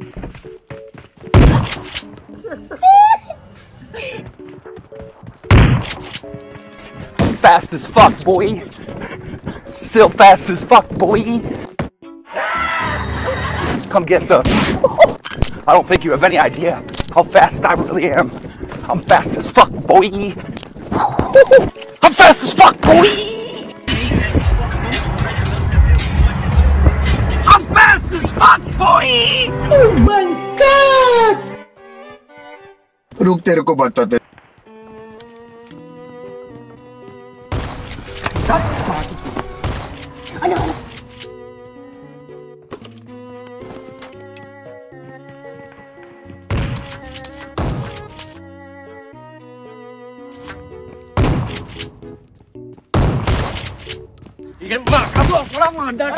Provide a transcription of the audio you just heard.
Fast as fuck, boy. Still fast as fuck, boy. Come get some. I don't think you have any idea how fast I really am. I'm fast as fuck, boy. I'm fast as fuck, boy. Oh my god! रुक तेरे को बताते Ikan mak, kamu orang mandar.